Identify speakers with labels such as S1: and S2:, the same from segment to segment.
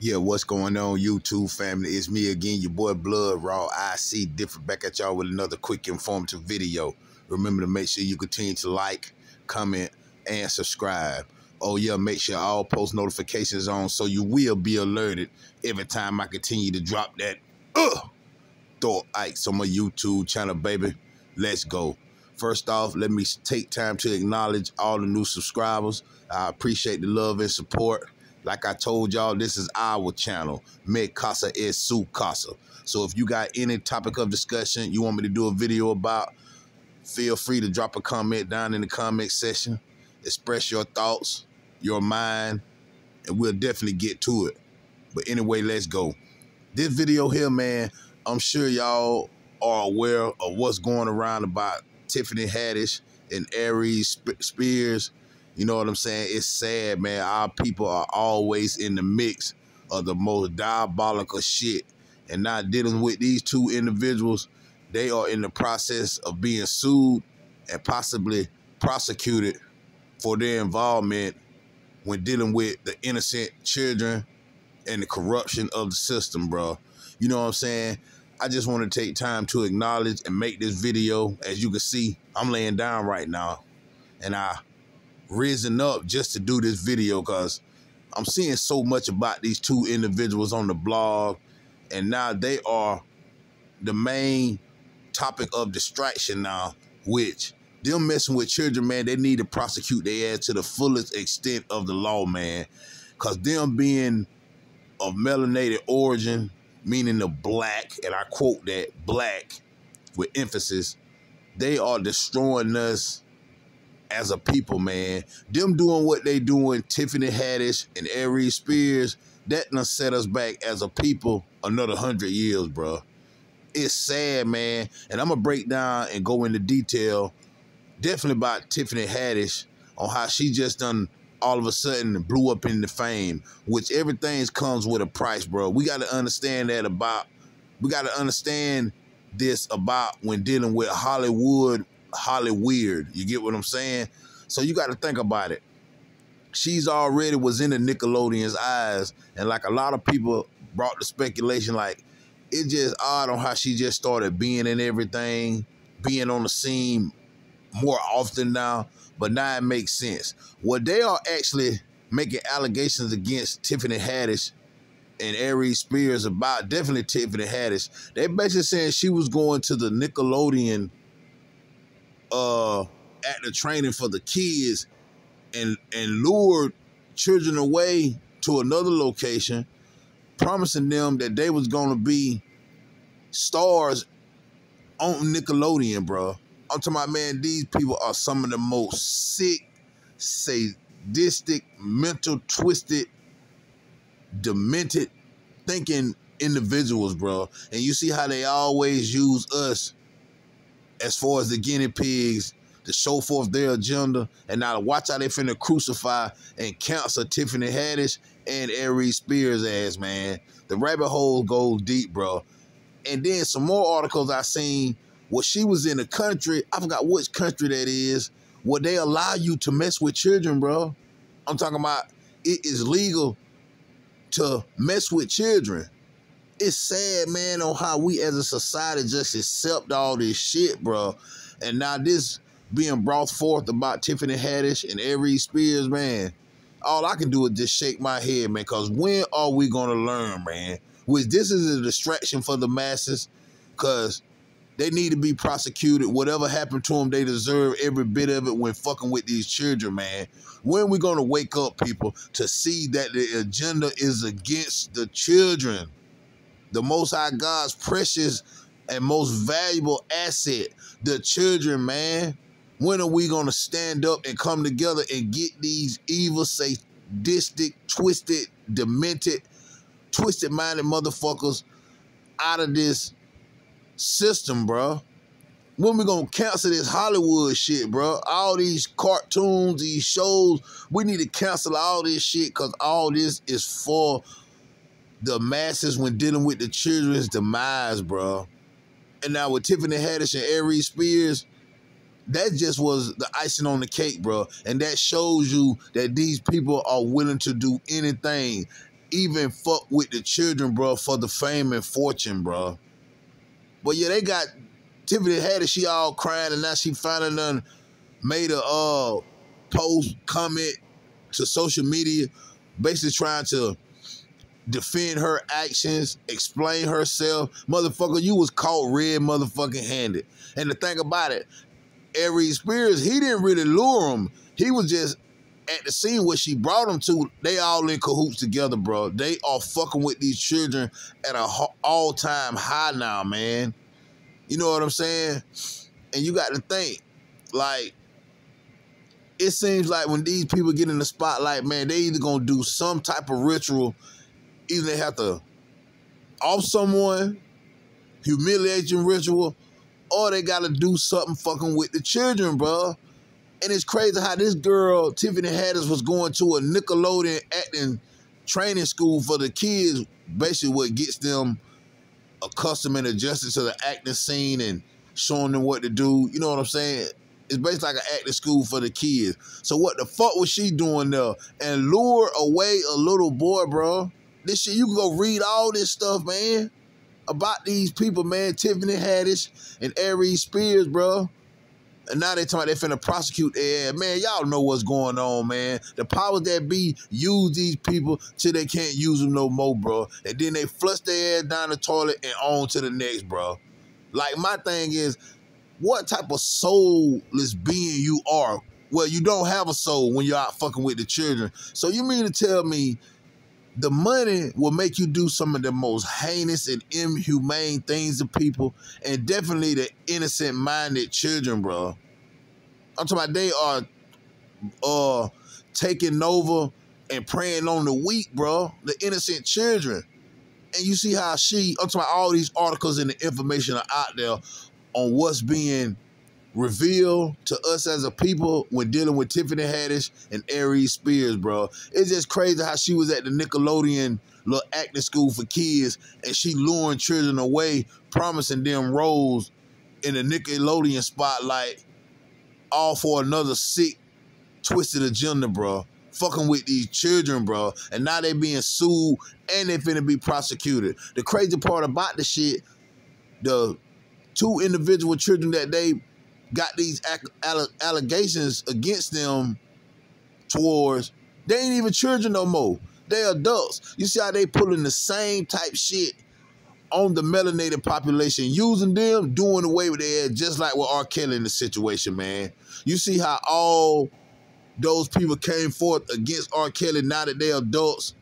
S1: Yeah, what's going on, YouTube family? It's me again, your boy Blood Raw. I see different back at y'all with another quick informative video. Remember to make sure you continue to like, comment, and subscribe. Oh yeah, make sure all post notifications on so you will be alerted every time I continue to drop that uh thought Ike's on my YouTube channel, baby. Let's go. First off, let me take time to acknowledge all the new subscribers. I appreciate the love and support. Like I told y'all, this is our channel. Me casa es su casa. So if you got any topic of discussion you want me to do a video about, feel free to drop a comment down in the comment section. Express your thoughts, your mind, and we'll definitely get to it. But anyway, let's go. This video here, man, I'm sure y'all are aware of what's going around about Tiffany Haddish and Aries Spears you know what I'm saying? It's sad, man. Our people are always in the mix of the most diabolical shit. And not dealing with these two individuals, they are in the process of being sued and possibly prosecuted for their involvement when dealing with the innocent children and the corruption of the system, bro. You know what I'm saying? I just want to take time to acknowledge and make this video. As you can see, I'm laying down right now. And I risen up just to do this video because I'm seeing so much about these two individuals on the blog, and now they are the main topic of distraction now, which them messing with children, man, they need to prosecute their ass to the fullest extent of the law, man. Cause them being of melanated origin, meaning the black, and I quote that black with emphasis, they are destroying us as a people, man. Them doing what they doing, Tiffany Haddish and Aries Spears, that done set us back as a people another hundred years, bro. It's sad, man. And I'm gonna break down and go into detail, definitely about Tiffany Haddish on how she just done all of a sudden blew up into fame, which everything comes with a price, bro. We got to understand that about, we got to understand this about when dealing with Hollywood Hollywood. You get what I'm saying? So you got to think about it. She's already was in the Nickelodeon's eyes, and like a lot of people brought the speculation, like it's just odd on how she just started being in everything, being on the scene more often now. But now it makes sense. What they are actually making allegations against Tiffany Haddish and Aries Spears about definitely Tiffany Haddish. They basically saying she was going to the Nickelodeon uh at the training for the kids and and lured children away to another location, promising them that they was gonna be stars on Nickelodeon, bro. I'm talking about, man, these people are some of the most sick, sadistic, mental twisted, demented thinking individuals, bro. And you see how they always use us as far as the guinea pigs to show forth their agenda. And now watch how they finna crucify and cancel Tiffany Haddish and Aries Spears ass, man. The rabbit hole goes deep, bro. And then some more articles I seen where she was in a country, I forgot which country that is, where they allow you to mess with children, bro. I'm talking about it is legal to mess with children it's sad, man, on how we as a society just accept all this shit, bro. And now this being brought forth about Tiffany Haddish and Aries Spears, man. All I can do is just shake my head, man, because when are we going to learn, man? Which this is a distraction for the masses, because they need to be prosecuted. Whatever happened to them, they deserve every bit of it when fucking with these children, man. When are we going to wake up, people, to see that the agenda is against the children? The Most High God's precious and most valuable asset, the children, man. When are we going to stand up and come together and get these evil, sadistic, twisted, demented, twisted minded motherfuckers out of this system, bro? When we gonna cancel this Hollywood shit, bro? All these cartoons, these shows, we need to cancel all this shit because all this is for the masses when dealing with the children's demise, bro. And now with Tiffany Haddish and Aries Spears, that just was the icing on the cake, bro. And that shows you that these people are willing to do anything. even fuck with the children, bro, for the fame and fortune, bro. But yeah, they got Tiffany Haddish, she all crying, and now she finally done made a uh post comment to social media, basically trying to defend her actions, explain herself. Motherfucker, you was caught red motherfucking handed. And the thing about it, Aries Spears, he didn't really lure him. He was just at the scene where she brought him to. They all in cahoots together, bro. They are fucking with these children at a all time high now, man. You know what I'm saying? And you got to think, like, it seems like when these people get in the spotlight, man, they either gonna do some type of ritual, either they have to off someone, humiliation ritual, or they gotta do something fucking with the children, bro. And it's crazy how this girl, Tiffany Haddish, was going to a Nickelodeon acting training school for the kids, basically what gets them accustomed and adjusted to the acting scene and showing them what to do. You know what I'm saying? It's basically like an acting school for the kids. So what the fuck was she doing there? And lure away a little boy, bro. This shit, you can go read all this stuff, man, about these people, man. Tiffany Haddish and Aries Spears, bro. And now they talking they finna prosecute their Man, y'all know what's going on, man. The powers that be use these people till they can't use them no more, bro. And then they flush their ass down the toilet and on to the next, bro. Like, my thing is, what type of soulless being you are. Well, you don't have a soul when you're out fucking with the children. So you mean to tell me the money will make you do some of the most heinous and inhumane things to people, and definitely the innocent-minded children, bro. I'm talking about they are uh taking over and preying on the weak, bro. The innocent children. And you see how she, I'm talking about all these articles and the information are out there on what's being revealed to us as a people when dealing with Tiffany Haddish and Aries Spears, bro. It's just crazy how she was at the Nickelodeon little acting school for kids and she luring children away, promising them roles in the Nickelodeon spotlight, all for another sick, twisted agenda, bro. Fucking with these children, bro. And now they being sued and they finna be prosecuted. The crazy part about the shit, the two individual children that they got these allegations against them towards, they ain't even children no more. They adults. You see how they pulling the same type shit on the melanated population, using them, doing away with their just like with R. Kelly in the situation, man. You see how all those people came forth against R. Kelly now that they're adults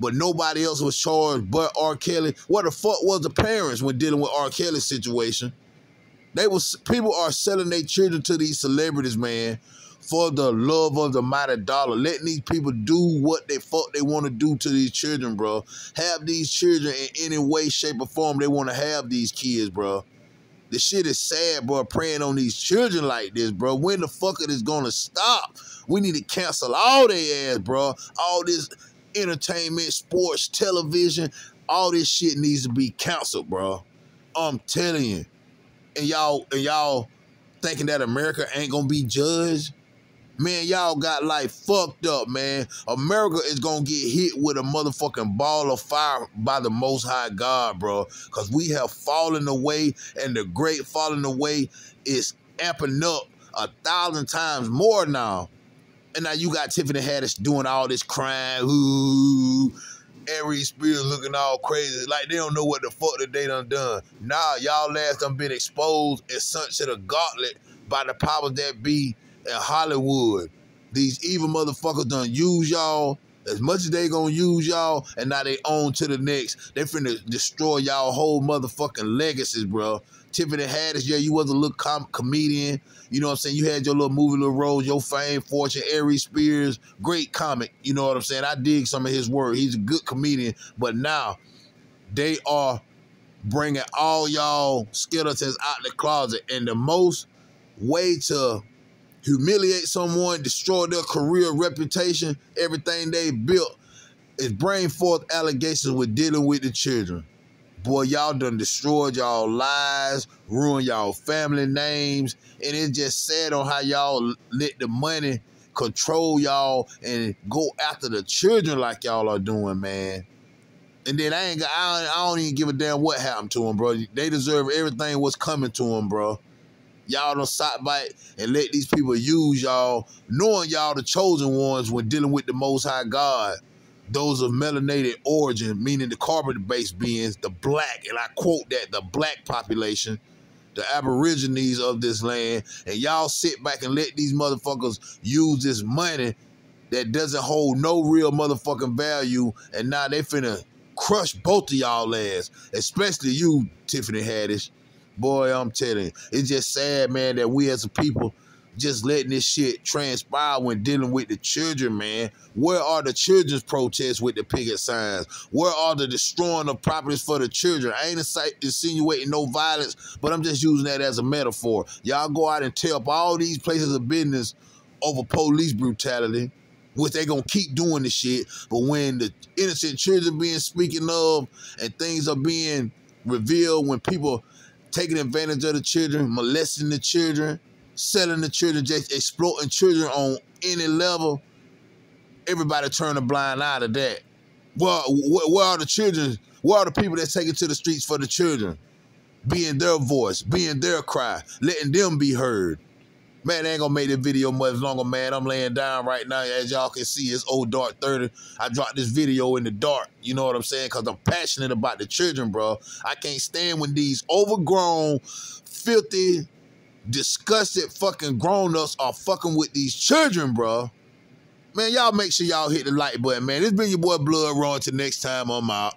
S1: but nobody else was charged but R. Kelly. What the fuck was the parents when dealing with R. Kelly's situation? They was people are selling their children to these celebrities, man, for the love of the mighty dollar. Letting these people do what they fuck they want to do to these children, bro. Have these children in any way, shape, or form they want to have these kids, bro. The shit is sad, bro, preying on these children like this, bro. When the fuck it is gonna stop? We need to cancel all their ass, bro. All this entertainment, sports, television, all this shit needs to be canceled, bro. I'm telling you. And y'all and y'all thinking that America ain't gonna be judged. Man, y'all got like fucked up, man. America is gonna get hit with a motherfucking ball of fire by the most high God, bro. Cause we have fallen away, and the great falling away is amping up a thousand times more now. And now you got Tiffany Haddish doing all this crime. Ooh, Aries Spears looking all crazy. Like they don't know what the fuck that they done done. Nah, y'all last done been exposed and sent to the gauntlet by the powers that be in Hollywood. These evil motherfuckers done use y'all as much as they gonna use y'all, and now they own to the next. They finna destroy y'all whole motherfucking legacies, bro. Tiffany Haddish, yeah, you was a little com comedian. You know what I'm saying? You had your little movie, little roles, your fame, fortune, Aries Spears, great comic. You know what I'm saying? I dig some of his work. He's a good comedian. But now they are bringing all y'all skeletons out the closet. And the most way to humiliate someone, destroy their career, reputation, everything they built, is bring forth allegations with dealing with the children. Boy, y'all done destroyed y'all lives, ruined y'all family names, and it's just sad on how y'all let the money control y'all and go after the children like y'all are doing, man. And then I ain't I I don't even give a damn what happened to them, bro. They deserve everything what's coming to them, bro. Y'all don't stop by and let these people use y'all, knowing y'all the chosen ones when dealing with the Most High God. Those of melanated origin, meaning the carbon-based beings, the black, and I quote that, the black population, the aborigines of this land, and y'all sit back and let these motherfuckers use this money that doesn't hold no real motherfucking value, and now they finna crush both of y'all ass, especially you, Tiffany Haddish. Boy, I'm telling you, it's just sad, man, that we as a people just letting this shit transpire when dealing with the children, man. Where are the children's protests with the picket signs? Where are the destroying of properties for the children? I ain't insinuating no violence, but I'm just using that as a metaphor. Y'all go out and tear up all these places of business over police brutality, which they gonna keep doing the shit. But when the innocent children being speaking of and things are being revealed, when people taking advantage of the children, molesting the children, selling the children, just exploiting children on any level, everybody turn a blind eye to that. Well, where are the children? Where are the people that take it to the streets for the children? Being their voice, being their cry, letting them be heard. Man, I ain't gonna make this video much longer, man. I'm laying down right now. As y'all can see, it's old dark 30. I dropped this video in the dark. You know what I'm saying? Because I'm passionate about the children, bro. I can't stand when these overgrown, filthy, disgusted fucking grown-ups are fucking with these children, bro. Man, y'all make sure y'all hit the like button, man. This been your boy Blood Raw. Until next time, I'm out.